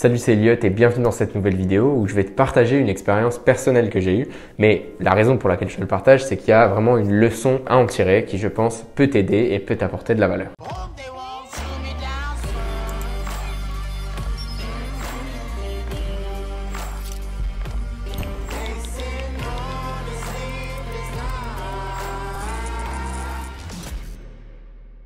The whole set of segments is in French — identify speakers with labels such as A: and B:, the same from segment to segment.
A: Salut, c'est Elliot et bienvenue dans cette nouvelle vidéo où je vais te partager une expérience personnelle que j'ai eue. Mais la raison pour laquelle je te le partage, c'est qu'il y a vraiment une leçon à en tirer qui, je pense, peut t'aider et peut t'apporter de la valeur.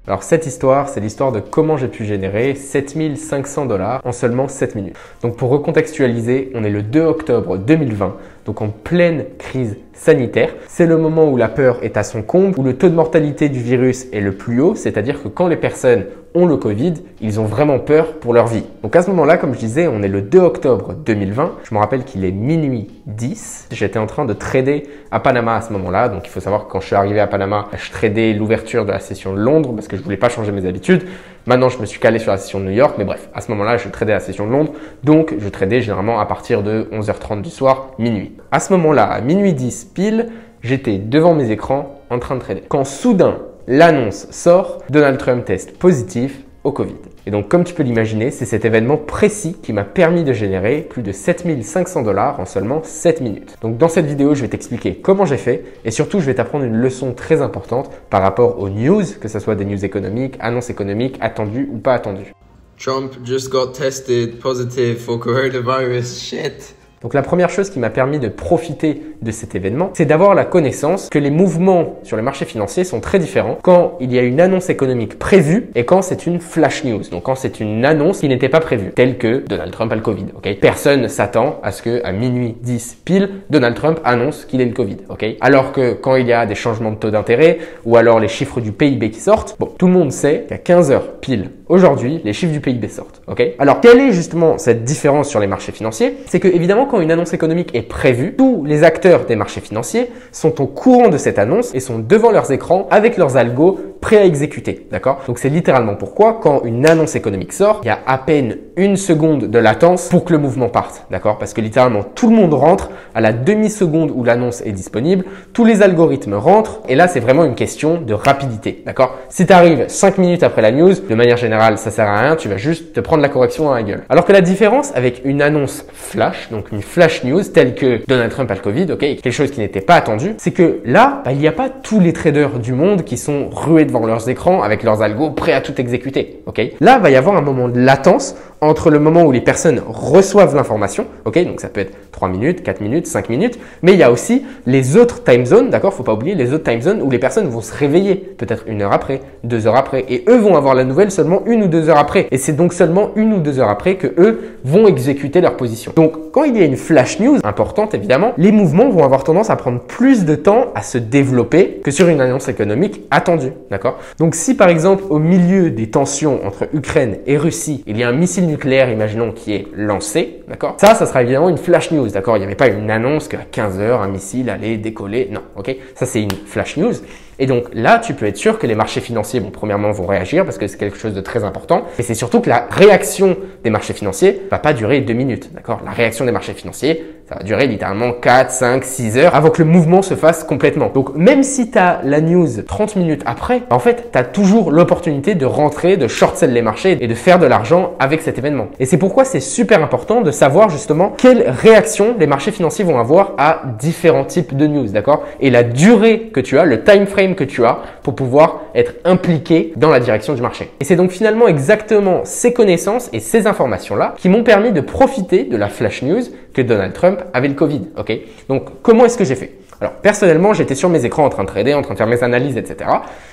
A: Alors cette histoire, c'est l'histoire de comment j'ai pu générer 7500 dollars en seulement 7 minutes. Donc pour recontextualiser, on est le 2 octobre 2020, donc en pleine crise sanitaire. C'est le moment où la peur est à son comble, où le taux de mortalité du virus est le plus haut, c'est-à-dire que quand les personnes ont le Covid, ils ont vraiment peur pour leur vie. Donc à ce moment-là, comme je disais, on est le 2 octobre 2020. Je me rappelle qu'il est minuit 10. J'étais en train de trader à Panama à ce moment-là. Donc il faut savoir que quand je suis arrivé à Panama, je tradais l'ouverture de la session de Londres parce que je voulais pas changer mes habitudes. Maintenant, je me suis calé sur la session de New York, mais bref, à ce moment-là, je tradais la session de Londres. Donc je tradais généralement à partir de 11h30 du soir, minuit. À ce moment-là, à minuit 10 pile, j'étais devant mes écrans en train de trader. Quand soudain, l'annonce sort, Donald Trump teste positif au Covid. Et donc, comme tu peux l'imaginer, c'est cet événement précis qui m'a permis de générer plus de 7500 dollars en seulement 7 minutes. Donc, dans cette vidéo, je vais t'expliquer comment j'ai fait et surtout, je vais t'apprendre une leçon très importante par rapport aux news, que ce soit des news économiques, annonces économiques, attendues ou pas attendues.
B: Trump just got tested positive for coronavirus. Shit.
A: Donc la première chose qui m'a permis de profiter de cet événement, c'est d'avoir la connaissance que les mouvements sur les marchés financiers sont très différents quand il y a une annonce économique prévue et quand c'est une flash news. Donc quand c'est une annonce qui n'était pas prévue, telle que Donald Trump a le Covid. Ok? Personne s'attend à ce que à minuit 10 pile, Donald Trump annonce qu'il ait le Covid. Ok? Alors que quand il y a des changements de taux d'intérêt ou alors les chiffres du PIB qui sortent, bon, tout le monde sait qu'à 15 heures pile aujourd'hui, les chiffres du PIB sortent. Ok? Alors quelle est justement cette différence sur les marchés financiers? C'est que évidemment quand une annonce économique est prévue, tous les acteurs des marchés financiers sont au courant de cette annonce et sont devant leurs écrans avec leurs algos prêts à exécuter. D'accord? Donc c'est littéralement pourquoi quand une annonce économique sort, il y a à peine une seconde de latence pour que le mouvement parte. D'accord? Parce que littéralement tout le monde rentre à la demi-seconde où l'annonce est disponible, tous les algorithmes rentrent et là c'est vraiment une question de rapidité. D'accord? Si tu arrives 5 minutes après la news, de manière générale ça sert à rien, tu vas juste te prendre la correction à la gueule. Alors que la différence avec une annonce flash, donc une flash news telle que Donald Trump a le Covid, ok, quelque chose qui n'était pas attendu, c'est que là, bah, il n'y a pas tous les traders du monde qui sont rués devant leurs écrans avec leurs algos prêts à tout exécuter, ok. Là, va y avoir un moment de latence entre le moment où les personnes reçoivent l'information, ok, donc ça peut être 3 minutes, 4 minutes, 5 minutes, mais il y a aussi les autres time zones, d'accord, faut pas oublier les autres time zones où les personnes vont se réveiller peut-être une heure après, deux heures après, et eux vont avoir la nouvelle seulement une ou deux heures après, et c'est donc seulement une ou deux heures après que eux vont exécuter leur position. Donc quand il y a une flash news importante évidemment, les mouvements vont avoir tendance à prendre plus de temps à se développer que sur une annonce économique attendue, d'accord Donc si par exemple au milieu des tensions entre Ukraine et Russie, il y a un missile nucléaire, imaginons, qui est lancé, d'accord? Ça, ça sera évidemment une flash news, d'accord? Il n'y avait pas une annonce qu'à 15 heures, un missile allait décoller, non, ok? Ça, c'est une flash news. Et donc là, tu peux être sûr que les marchés financiers, bon, premièrement, vont réagir parce que c'est quelque chose de très important. Et c'est surtout que la réaction des marchés financiers va pas durer deux minutes, d'accord? La réaction des marchés financiers, ça va durer littéralement 4, 5, 6 heures avant que le mouvement se fasse complètement. Donc même si tu as la news 30 minutes après, en fait, tu as toujours l'opportunité de rentrer, de short sell les marchés et de faire de l'argent avec cet événement. Et c'est pourquoi c'est super important de savoir justement quelle réaction les marchés financiers vont avoir à différents types de news, d'accord? Et la durée que tu as, le time frame que tu as pour pouvoir être impliqué dans la direction du marché. Et c'est donc finalement exactement ces connaissances et ces informations-là qui m'ont permis de profiter de la flash news que Donald Trump avait le Covid. Ok? Donc comment est-ce que j'ai fait? Alors personnellement, j'étais sur mes écrans en train de trader, en train de faire mes analyses, etc.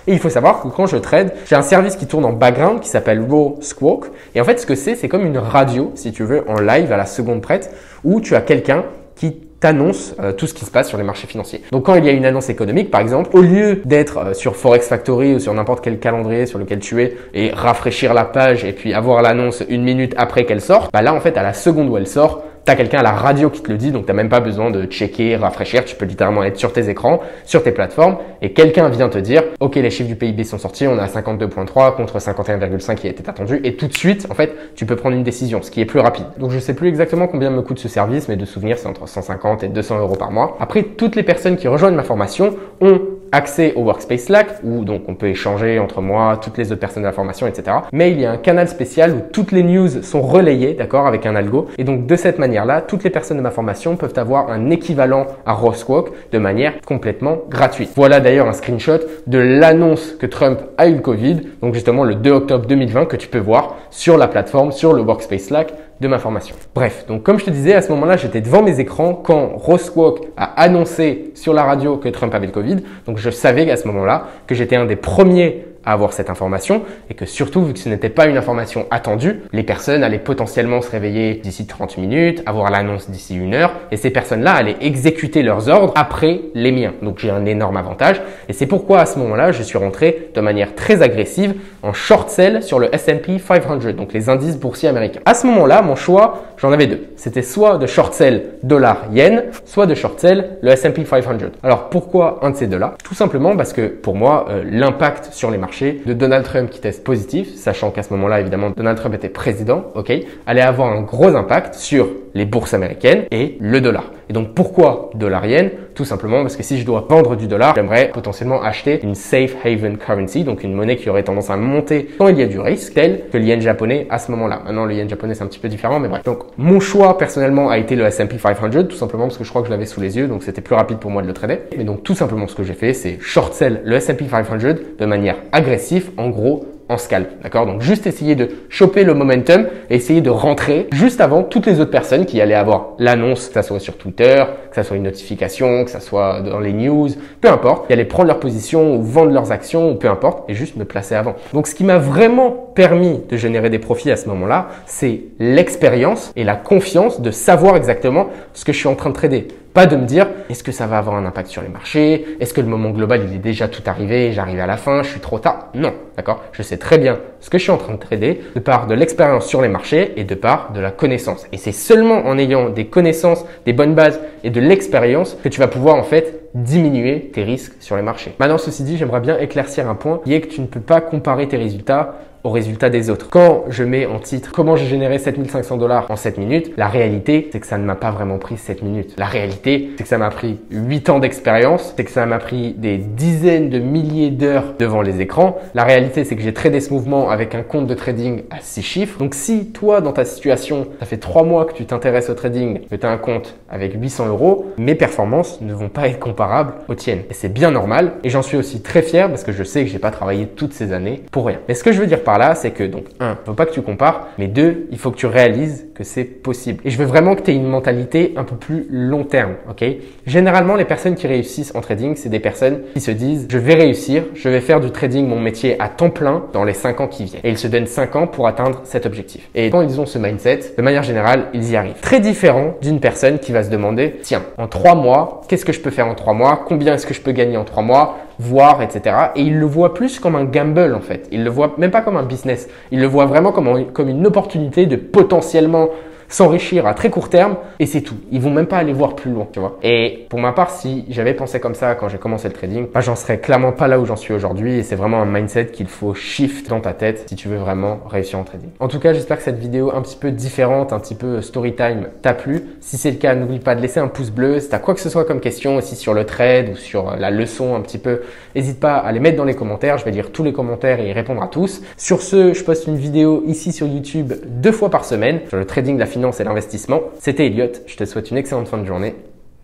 A: Et il faut savoir que quand je trade, j'ai un service qui tourne en background qui s'appelle Raw Squawk. Et en fait, ce que c'est, c'est comme une radio, si tu veux, en live à la seconde prête, où tu as quelqu'un qui t'annonce euh, tout ce qui se passe sur les marchés financiers. Donc quand il y a une annonce économique, par exemple, au lieu d'être euh, sur Forex Factory ou sur n'importe quel calendrier sur lequel tu es et rafraîchir la page et puis avoir l'annonce une minute après qu'elle sort, bah là en fait à la seconde où elle sort, tu as quelqu'un à la radio qui te le dit, donc tu même pas besoin de checker, rafraîchir, tu peux littéralement être sur tes écrans, sur tes plateformes, et quelqu'un vient te dire, ok, les chiffres du PIB sont sortis, on a 52.3 contre 51,5 qui était attendu, et tout de suite, en fait, tu peux prendre une décision, ce qui est plus rapide. Donc je sais plus exactement combien me coûte ce service, mais de souvenir, c'est entre 150 et 200 euros par mois. Après, toutes les personnes qui rejoignent ma formation ont accès au workspace Slack où donc on peut échanger entre moi, toutes les autres personnes de la formation, etc. Mais il y a un canal spécial où toutes les news sont relayées, d'accord, avec un algo. Et donc de cette manière-là, toutes les personnes de ma formation peuvent avoir un équivalent à Rosquawk de manière complètement gratuite. Voilà d'ailleurs un screenshot de l'annonce que Trump a eu le Covid, donc justement le 2 octobre 2020 que tu peux voir sur la plateforme, sur le workspace Slack de ma formation. Bref, donc comme je te disais, à ce moment-là, j'étais devant mes écrans quand Ross Walk a annoncé sur la radio que Trump avait le Covid. Donc je savais à ce moment-là que j'étais un des premiers avoir cette information et que surtout, vu que ce n'était pas une information attendue, les personnes allaient potentiellement se réveiller d'ici 30 minutes, avoir l'annonce d'ici une heure et ces personnes-là allaient exécuter leurs ordres après les miens. Donc j'ai un énorme avantage et c'est pourquoi à ce moment-là, je suis rentré de manière très agressive en short sell sur le S&P 500, donc les indices boursiers américains. À ce moment-là, mon choix, j'en avais deux. C'était soit de short sell dollar yen, soit de short sell le S&P 500. Alors pourquoi un de ces deux-là? Tout simplement parce que pour moi, euh, l'impact sur les marchés de Donald Trump qui teste positif, sachant qu'à ce moment-là, évidemment, Donald Trump était président, ok, allait avoir un gros impact sur les bourses américaines et le dollar. Et donc pourquoi dollar yen Tout simplement parce que si je dois vendre du dollar, j'aimerais potentiellement acheter une safe haven currency, donc une monnaie qui aurait tendance à monter quand il y a du risque, tel que le yen japonais à ce moment-là. Maintenant le yen japonais c'est un petit peu différent, mais bref. Donc mon choix personnellement a été le S&P 500, tout simplement parce que je crois que je l'avais sous les yeux, donc c'était plus rapide pour moi de le trader. Mais donc tout simplement ce que j'ai fait, c'est short sell le S&P 500 de manière agressive, en gros en scalp. D'accord? Donc juste essayer de choper le momentum et essayer de rentrer juste avant toutes les autres personnes qui allaient avoir l'annonce, que ça soit sur Twitter, que ça soit une notification, que ça soit dans les news, peu importe, qui allaient prendre leur position ou vendre leurs actions ou peu importe et juste me placer avant. Donc ce qui m'a vraiment permis de générer des profits à ce moment-là, c'est l'expérience et la confiance de savoir exactement ce que je suis en train de trader. Pas de me dire, est-ce que ça va avoir un impact sur les marchés? Est-ce que le moment global, il est déjà tout arrivé J'arrive à la fin, je suis trop tard? Non, d'accord? Je sais très bien ce que je suis en train de trader de part de l'expérience sur les marchés et de part de la connaissance. Et c'est seulement en ayant des connaissances, des bonnes bases et de l'expérience que tu vas pouvoir en fait diminuer tes risques sur les marchés. Maintenant, ceci dit, j'aimerais bien éclaircir un point qui est que tu ne peux pas comparer tes résultats au résultat des autres. Quand je mets en titre comment j'ai généré 7500 dollars en 7 minutes, la réalité, c'est que ça ne m'a pas vraiment pris 7 minutes. La réalité, c'est que ça m'a pris 8 ans d'expérience, c'est que ça m'a pris des dizaines de milliers d'heures devant les écrans. La réalité, c'est que j'ai tradé ce mouvement avec un compte de trading à 6 chiffres. Donc si toi, dans ta situation, ça fait 3 mois que tu t'intéresses au trading, que tu as un compte avec 800 euros, mes performances ne vont pas être comparables aux tiennes. Et c'est bien normal. Et j'en suis aussi très fier parce que je sais que j'ai pas travaillé toutes ces années pour rien. Mais ce que je veux dire là, c'est que donc, un, faut pas que tu compares, mais deux, il faut que tu réalises que c'est possible. Et je veux vraiment que tu aies une mentalité un peu plus long terme, ok? Généralement, les personnes qui réussissent en trading, c'est des personnes qui se disent, je vais réussir, je vais faire du trading mon métier à temps plein dans les 5 ans qui viennent. Et ils se donnent 5 ans pour atteindre cet objectif. Et quand ils ont ce mindset, de manière générale, ils y arrivent. Très différent d'une personne qui va se demander, tiens, en 3 mois, qu'est-ce que je peux faire en 3 mois? Combien est-ce que je peux gagner en 3 mois? Voir, etc. Et il le voit plus comme un gamble en fait. Il le voit même pas comme un business. Il le voit vraiment comme, comme une opportunité de potentiellement s'enrichir à très court terme et c'est tout. Ils vont même pas aller voir plus loin, tu vois. Et pour ma part, si j'avais pensé comme ça quand j'ai commencé le trading, bah, j'en serais clairement pas là où j'en suis aujourd'hui et c'est vraiment un mindset qu'il faut shift dans ta tête si tu veux vraiment réussir en trading. En tout cas, j'espère que cette vidéo un petit peu différente, un petit peu story time t'a plu. Si c'est le cas, n'oublie pas de laisser un pouce bleu. Si t'as quoi que ce soit comme question aussi sur le trade ou sur la leçon un petit peu, n'hésite pas à les mettre dans les commentaires. Je vais lire tous les commentaires et y répondre à tous. Sur ce, je poste une vidéo ici sur YouTube deux fois par semaine sur le trading, la finance finance et l'investissement. C'était Elliot, je te souhaite une excellente fin de journée.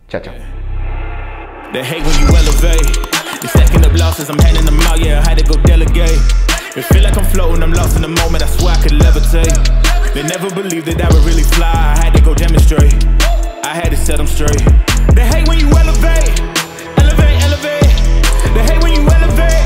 A: Ciao, ciao. They hate when you elevate. They hate when you elevate, elevate, elevate. They hate when you elevate.